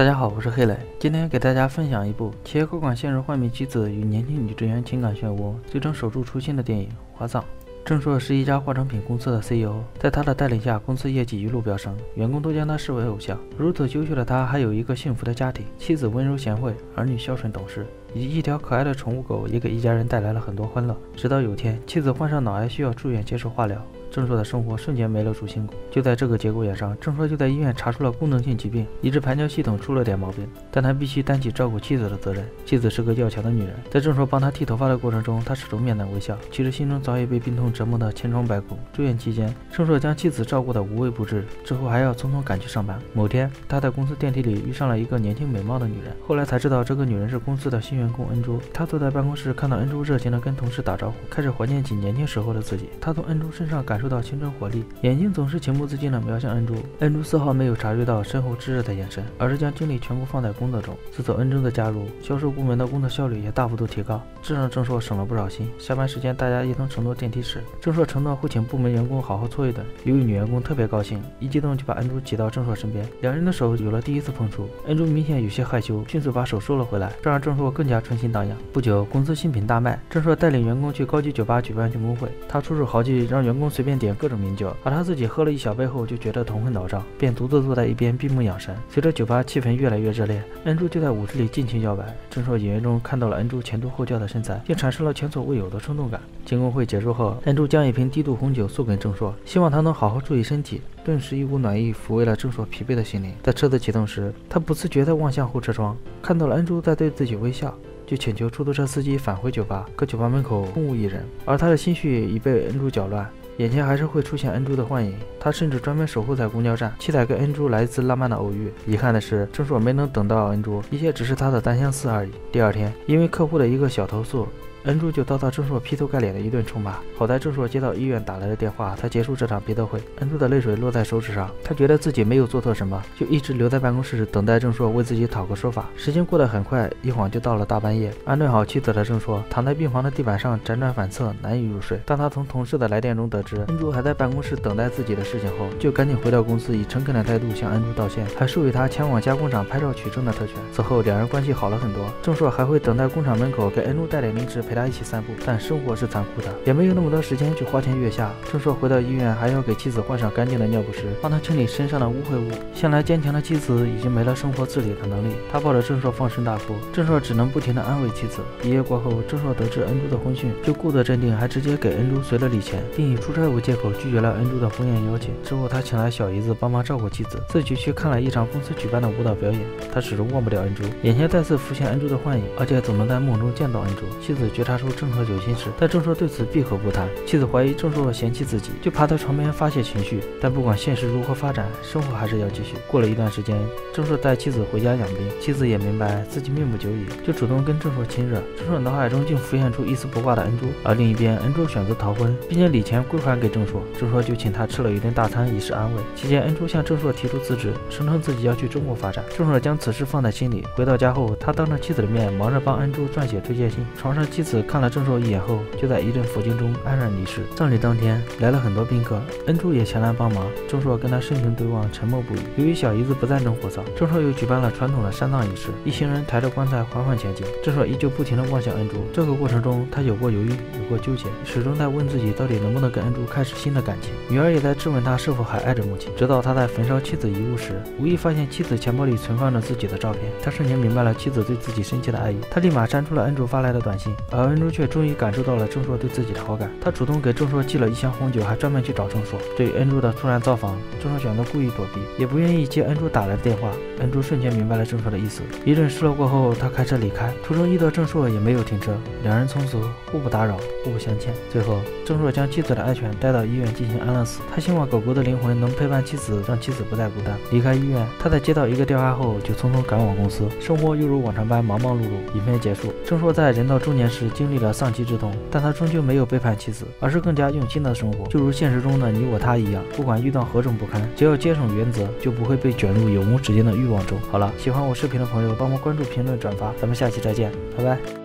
大家好，我是黑磊，今天给大家分享一部企业高管现实幻灭妻子与年轻女职员情感漩涡，最终守住初心的电影《花葬》。郑硕是一家化妆品公司的 CEO，在他的带领下，公司业绩一路飙升，员工都将他视为偶像。如此优秀的他，还有一个幸福的家庭，妻子温柔贤惠，儿女孝顺懂事，以及一条可爱的宠物狗，也给一家人带来了很多欢乐。直到有天，妻子患上脑癌，需要住院接受化疗。郑硕的生活瞬间没了主心骨。就在这个节骨眼上，郑硕就在医院查出了功能性疾病，以致排尿系统出了点毛病。但他必须担起照顾妻子的责任。妻子是个要强的女人，在郑硕帮她剃头发的过程中，他始终面带微笑。其实心中早已被病痛折磨得千疮百孔。住院期间，郑硕将妻子照顾得无微不至，之后还要匆匆赶去上班。某天，他在公司电梯里遇上了一个年轻美貌的女人。后来才知道，这个女人是公司的新员工恩珠。他坐在办公室，看到恩珠热情地跟同事打招呼，开始怀念起年轻时候的自己。他从恩珠身上感受到青春活力。眼睛总是情不自禁地瞄向恩珠，恩珠丝毫没有察觉到身后炙热的眼神，而是将精力全部放在工作中。自从恩珠的加入，销售部门的工作效率也大幅度提高，这让郑硕省了不少心。下班时间，大家一同乘坐电梯时，郑硕承诺会请部门员工好好搓一顿。由于女员工特别高兴，一激动就把恩珠挤到郑硕身边，两人的手有了第一次碰触。恩珠明显有些害羞，迅速把手收了回来，这让郑硕更加春心荡漾。不久，公司新品大卖，郑硕带领员工去高级酒吧举办庆功会，他出手豪气，让员工随便便点各种名酒。而他自己喝了一小杯后，就觉得头昏脑胀，便独自坐在一边闭目养神。随着酒吧气氛越来越热烈，恩珠就在舞池里尽情摇摆。郑硕隐约中看到了恩珠前凸后翘的身材，竟产生了前所未有的冲动感。庆功会结束后，恩珠将一瓶低度红酒送给郑硕，希望他能好好注意身体。顿时一股暖意抚慰了郑硕疲惫的心灵。在车子启动时，他不自觉地望向后车窗，看到了恩珠在对自己微笑，就请求出租车司机返回酒吧。可酒吧门口空无一人，而他的心绪已被恩珠搅乱。眼前还是会出现恩珠的幻影，他甚至专门守候在公交站，期待跟恩珠来一次浪漫的偶遇。遗憾的是，郑硕没能等到恩珠，一切只是他的单相思而已。第二天，因为客户的一个小投诉。恩珠就遭到郑硕劈头盖脸的一顿臭骂。好在郑硕接到医院打来的电话，才结束这场别的会。恩珠的泪水落在手指上，他觉得自己没有做错什么，就一直留在办公室等待郑硕为自己讨个说法。时间过得很快，一晃就到了大半夜。安顿好妻子的郑硕躺在病房的地板上辗转反侧，难以入睡。当他从同事的来电中得知恩珠还在办公室等待自己的事情后，就赶紧回到公司，以诚恳的态度向恩珠道歉，还授予他前往加工厂拍照取证的特权。此后，两人关系好了很多。郑硕还会等在工厂门口给恩珠带点零食，陪她一起散步。但生活是残酷的，也没有那么多时间去花前月下。郑硕回到医院，还要给妻子换上干净的尿不湿，帮他清理身上的污秽物。向来坚强的妻子已经没了生活自理的能力，他抱着郑硕放声大哭。郑硕只能不停地安慰妻子。一夜过后，郑硕得知恩珠的婚讯，就故作镇定，还直接给恩珠随了礼钱，并以出差为借口拒绝了恩珠的婚宴邀请。之后，他请来小姨子帮忙照顾妻子，自己去看了一场公司举办的舞蹈表演。他始终忘不了恩珠，眼前再次浮现恩珠的幻影，而且总能在梦中见到恩珠。妻子觉察出郑硕有。心事，但郑硕对此闭口不谈。妻子怀疑郑硕嫌弃自己，就爬到床边发泄情绪。但不管现实如何发展，生活还是要继续。过了一段时间，郑硕带妻子回家养病，妻子也明白自己命不久矣，就主动跟郑硕亲热。郑硕脑海中竟浮现出一丝不挂的恩珠，而另一边，恩珠选择逃婚，并将礼钱归还给郑硕。郑硕就请他吃了一顿大餐，以示安慰。期间，恩珠向郑硕提出辞职，声称自己要去中国发展。郑硕将此事放在心里。回到家后，他当着妻子的面忙着帮恩珠撰写推荐信。床上，妻子看了郑硕一。眼后就在一阵抚静中安然离世。葬礼当天来了很多宾客，恩珠也前来帮忙。郑硕跟他深情对望，沉默不语。由于小姨子不赞成火葬，郑硕又举办了传统的山葬仪式。一行人抬着棺材缓缓前进，郑硕依旧不停地望向恩珠。这个过程中，他有过犹豫，有过纠结，始终在问自己到底能不能跟恩珠开始新的感情。女儿也在质问他是否还爱着母亲。直到他在焚烧妻子遗物时，无意发现妻子钱包里存放着自己的照片，他瞬间明白了妻子对自己深切的爱意。他立马删除了恩珠发来的短信，恩珠却终于。感受到了郑硕对自己的好感，他主动给郑硕寄了一箱红酒，还专门去找郑硕。对恩珠的突然造访，郑硕选择故意躲避，也不愿意接恩珠打来的电话。恩珠瞬间明白了郑硕的意思，一阵失落过后，他开车离开，途中遇到郑硕也没有停车，两人从此互不打扰，互不相欠。最后，郑硕将妻子的爱犬带到医院进行安乐死，他希望狗狗的灵魂能陪伴妻子，让妻子不再孤单。离开医院，他在接到一个电话后就匆匆赶往公司，生活又如往常般忙忙碌碌。影片结束，郑硕在人到中年时经历了丧妻。之痛，但他终究没有背叛妻子，而是更加用心的生活，就如现实中的你我他一样。不管遇到何种不堪，只要坚守原则，就不会被卷入永无止境的欲望中。好了，喜欢我视频的朋友，帮忙关注、评论、转发，咱们下期再见，拜拜。